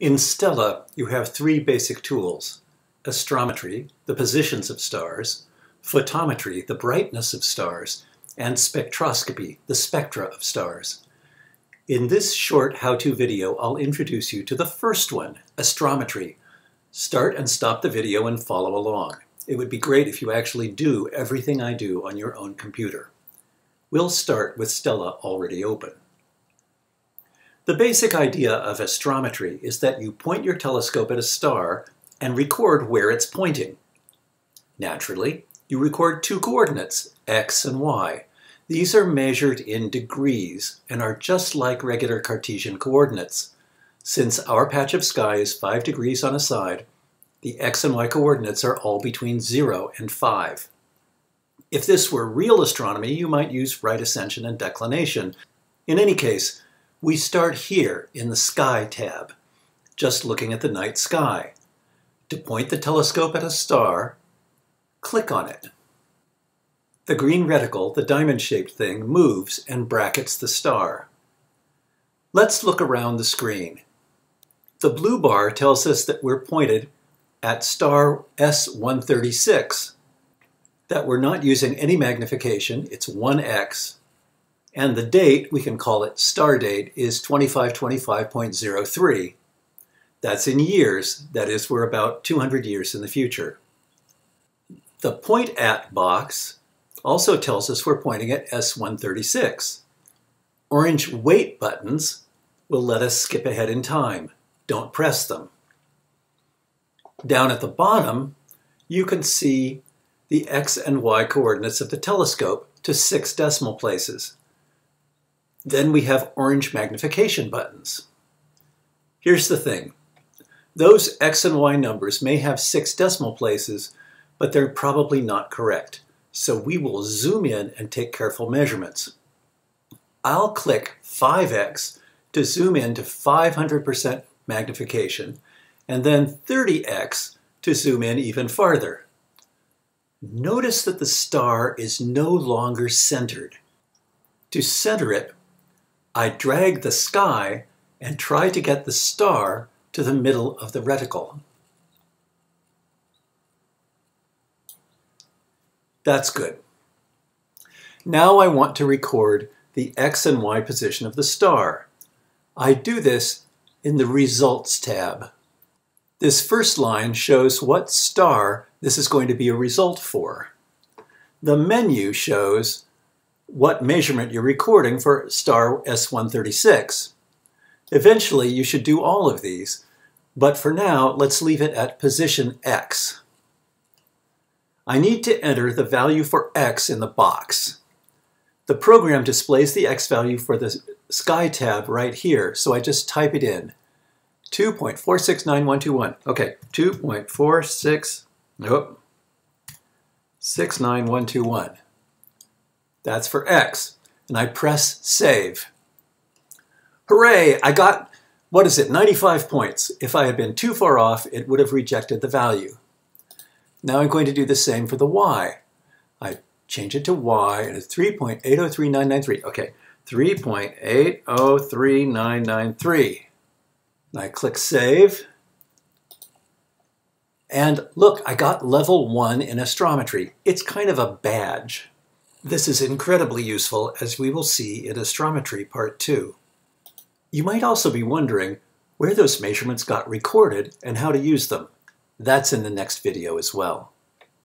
In Stella, you have three basic tools. Astrometry, the positions of stars, photometry, the brightness of stars, and spectroscopy, the spectra of stars. In this short how-to video, I'll introduce you to the first one, astrometry. Start and stop the video and follow along. It would be great if you actually do everything I do on your own computer. We'll start with Stella already open. The basic idea of astrometry is that you point your telescope at a star and record where it's pointing. Naturally, you record two coordinates, x and y. These are measured in degrees and are just like regular Cartesian coordinates. Since our patch of sky is 5 degrees on a side, the x and y coordinates are all between 0 and 5. If this were real astronomy, you might use right ascension and declination. In any case, we start here in the Sky tab, just looking at the night sky. To point the telescope at a star, click on it. The green reticle, the diamond-shaped thing, moves and brackets the star. Let's look around the screen. The blue bar tells us that we're pointed at star S136, that we're not using any magnification, it's 1x, and the date, we can call it star date, is 2525.03. That's in years, that is, we're about 200 years in the future. The point at box also tells us we're pointing at S136. Orange wait buttons will let us skip ahead in time. Don't press them. Down at the bottom, you can see the x and y coordinates of the telescope to six decimal places. Then we have orange magnification buttons. Here's the thing. Those x and y numbers may have six decimal places, but they're probably not correct. So we will zoom in and take careful measurements. I'll click 5x to zoom in to 500% magnification, and then 30x to zoom in even farther. Notice that the star is no longer centered. To center it, I drag the sky and try to get the star to the middle of the reticle. That's good. Now I want to record the x and y position of the star. I do this in the Results tab. This first line shows what star this is going to be a result for. The menu shows what measurement you're recording for star S136. Eventually, you should do all of these, but for now, let's leave it at position X. I need to enter the value for X in the box. The program displays the X value for the Sky tab right here, so I just type it in. 2.469121. Okay, 2.46, nope, 69121. That's for X. And I press save. Hooray, I got, what is it, 95 points. If I had been too far off, it would have rejected the value. Now I'm going to do the same for the Y. I change it to Y, and it's 3.803993. Okay, 3.803993. And I click Save. And look, I got level 1 in astrometry. It's kind of a badge. This is incredibly useful, as we will see in Astrometry Part 2. You might also be wondering where those measurements got recorded and how to use them. That's in the next video as well.